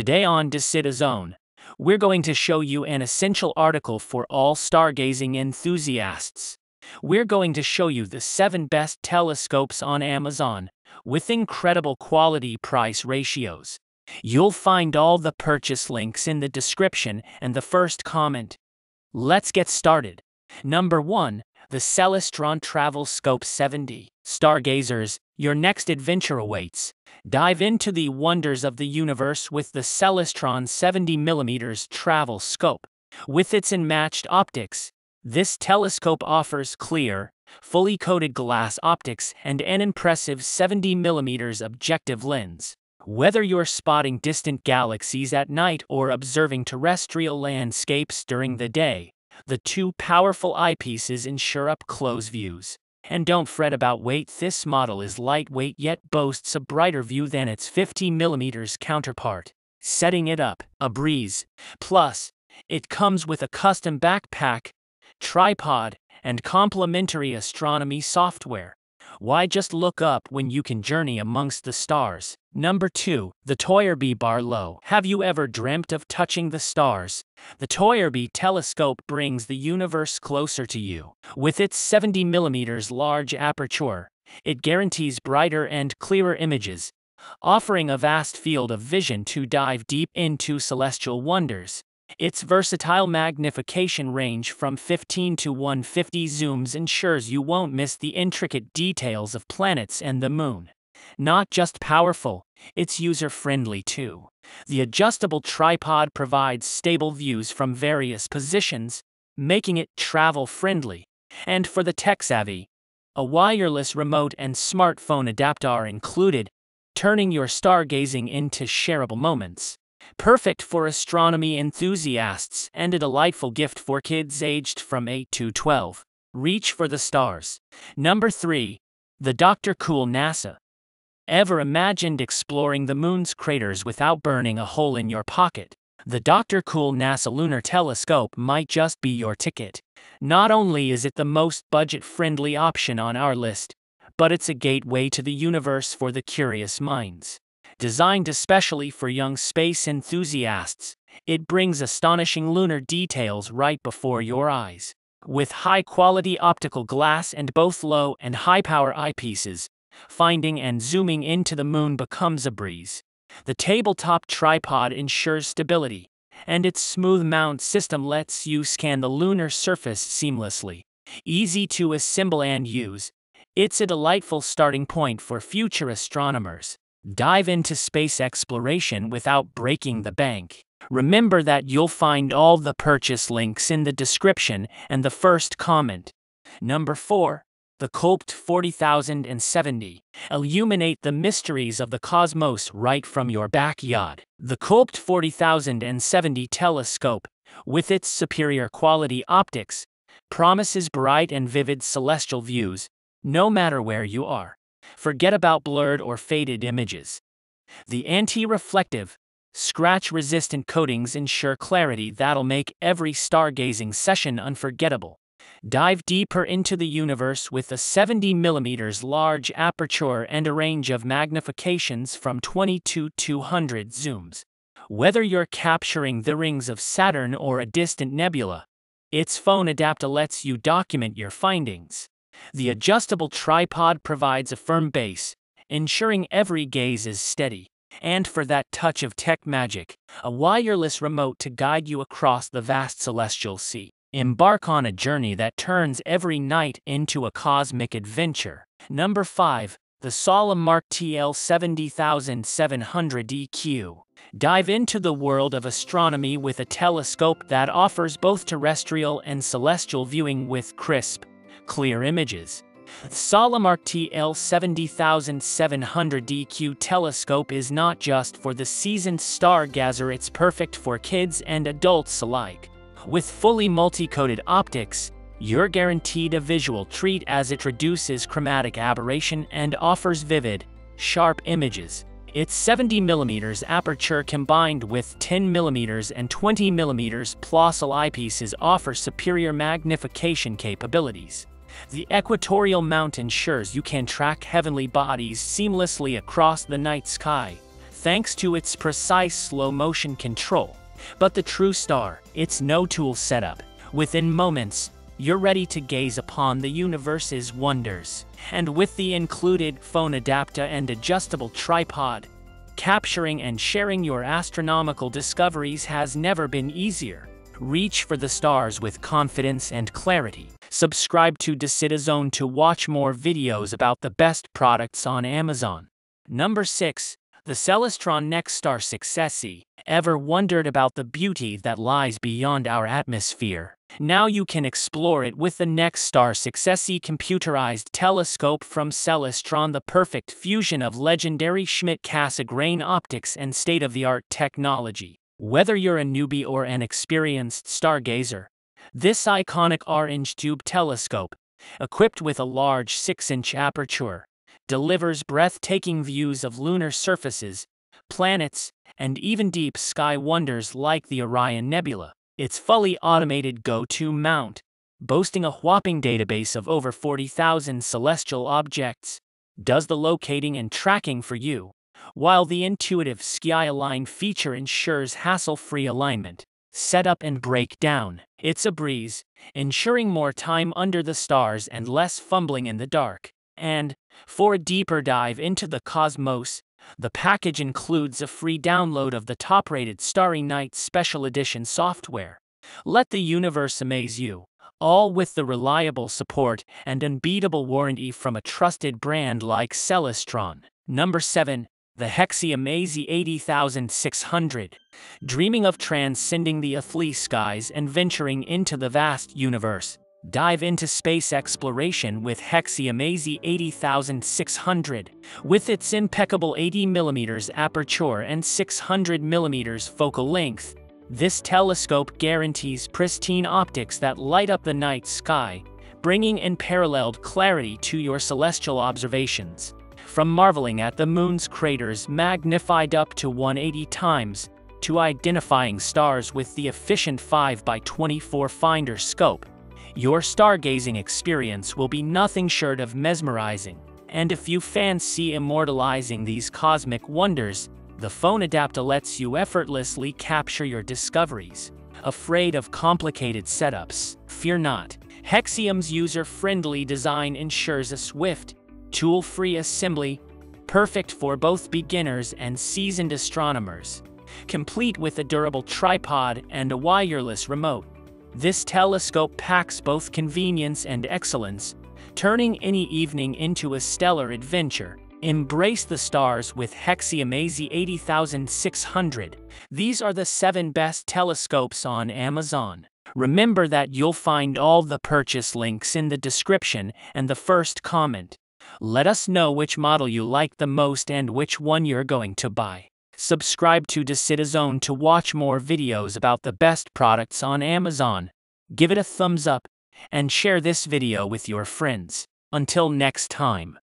Today on Decida Zone, we're going to show you an essential article for all stargazing enthusiasts. We're going to show you the 7 best telescopes on Amazon, with incredible quality price ratios. You'll find all the purchase links in the description and the first comment. Let's get started. Number 1. The Celestron Travel Scope 70. Stargazers, your next adventure awaits. Dive into the wonders of the universe with the Celestron 70mm travel scope. With its unmatched optics, this telescope offers clear, fully coated glass optics and an impressive 70mm objective lens. Whether you're spotting distant galaxies at night or observing terrestrial landscapes during the day, the two powerful eyepieces ensure up close views. And don't fret about weight, this model is lightweight yet boasts a brighter view than its 50mm counterpart, setting it up a breeze. Plus, it comes with a custom backpack, tripod, and complementary astronomy software. Why just look up when you can journey amongst the stars? Number 2. The ToyerBee Barlow. Have you ever dreamt of touching the stars? The ToyerBee telescope brings the universe closer to you. With its 70mm large aperture, it guarantees brighter and clearer images, offering a vast field of vision to dive deep into celestial wonders. Its versatile magnification range from 15 to 150 zooms ensures you won't miss the intricate details of planets and the moon. Not just powerful, it's user-friendly too. The adjustable tripod provides stable views from various positions, making it travel-friendly. And for the tech-savvy, a wireless remote and smartphone adapter are included, turning your stargazing into shareable moments. Perfect for astronomy enthusiasts and a delightful gift for kids aged from 8 to 12. Reach for the stars. Number 3. The Dr. Cool NASA. Ever imagined exploring the moon's craters without burning a hole in your pocket? The Dr. Cool NASA Lunar Telescope might just be your ticket. Not only is it the most budget-friendly option on our list, but it's a gateway to the universe for the curious minds. Designed especially for young space enthusiasts, it brings astonishing lunar details right before your eyes. With high-quality optical glass and both low and high-power eyepieces, finding and zooming into the moon becomes a breeze. The tabletop tripod ensures stability, and its smooth mount system lets you scan the lunar surface seamlessly. Easy to assemble and use, it's a delightful starting point for future astronomers. Dive into space exploration without breaking the bank. Remember that you'll find all the purchase links in the description and the first comment. Number 4. The Koolpte 40070. Illuminate the mysteries of the cosmos right from your backyard. The Koolpte 40070 telescope, with its superior quality optics, promises bright and vivid celestial views, no matter where you are. Forget about blurred or faded images. The anti-reflective, scratch-resistant coatings ensure clarity that'll make every stargazing session unforgettable. Dive deeper into the universe with a 70mm large aperture and a range of magnifications from 20 to 200 zooms. Whether you're capturing the rings of Saturn or a distant nebula, its phone adapter lets you document your findings. The adjustable tripod provides a firm base, ensuring every gaze is steady. And for that touch of tech magic, a wireless remote to guide you across the vast celestial sea. Embark on a journey that turns every night into a cosmic adventure. Number 5. The Solomark TL 70700 EQ. Dive into the world of astronomy with a telescope that offers both terrestrial and celestial viewing with crisp, clear images. The Solomark TL 70700 EQ telescope is not just for the seasoned stargazer, it's perfect for kids and adults alike. With fully multi-coated optics, you're guaranteed a visual treat as it reduces chromatic aberration and offers vivid, sharp images. Its 70mm aperture combined with 10mm and 20mm Plössl eyepieces offer superior magnification capabilities. The equatorial mount ensures you can track heavenly bodies seamlessly across the night sky. thanks to its precise slow motion control. But the true star, it's no tool setup. Within moments, you're ready to gaze upon the universe's wonders. And with the included phone adapter and adjustable tripod, capturing and sharing your astronomical discoveries has never been easier. Reach for the stars with confidence and clarity. Subscribe to DecidiZone to watch more videos about the best products on Amazon. Number 6. The Celestron NexStar 6SE. Ever wondered about the beauty that lies beyond our atmosphere? Now you can explore it with the NexStar 6SE computerized telescope from Celestron, the perfect fusion of legendary Schmidt-Cassegrain optics and state-of-the-art technology. Whether you're a newbie or an experienced stargazer, this iconic orange tube telescope, equipped with a large 6-inch aperture, delivers breathtaking views of lunar surfaces, planets, and even deep sky wonders like the Orion Nebula. Its fully automated go-to mount, boasting a whopping database of over 40,000 celestial objects, does the locating and tracking for you, while the intuitive Sky Align feature ensures hassle-free alignment. setup and break down. It's a breeze, ensuring more time under the stars and less fumbling in the dark. And, for a deeper dive into the cosmos, the package includes a free download of the top-rated Starry Night Special Edition software. Let the universe amaze you, all with the reliable support and unbeatable warranty from a trusted brand like Celestron. Number 7. The HEXEUM AZ 80600. Dreaming of transcending the earthly skies and venturing into the vast universe, Dive into space exploration with HEXEUM AZ 80600. With its impeccable 80mm aperture and 600mm focal length, this telescope guarantees pristine optics that light up the night sky, bringing unparalleled clarity to your celestial observations. From marveling at the moon's craters magnified up to 180 times, to identifying stars with the efficient 5x24 finder scope, your stargazing experience will be nothing short of mesmerizing. And if you fancy immortalizing these cosmic wonders, the phone adapter lets you effortlessly capture your discoveries. Afraid of complicated setups? Fear not. HEXEUM's user-friendly design ensures a swift, tool-free assembly, perfect for both beginners and seasoned astronomers. Complete with a durable tripod and a wireless remote, this telescope packs both convenience and excellence, turning any evening into a stellar adventure. Embrace the stars with HEXEUM AZ 80600. These are the 7 best telescopes on Amazon. Remember that you'll find all the purchase links in the description and the first comment. Let us know which model you like the most and which one you're going to buy. Subscribe to DecidiZone to watch more videos about the best products on Amazon. Give it a thumbs up and share this video with your friends. Until next time.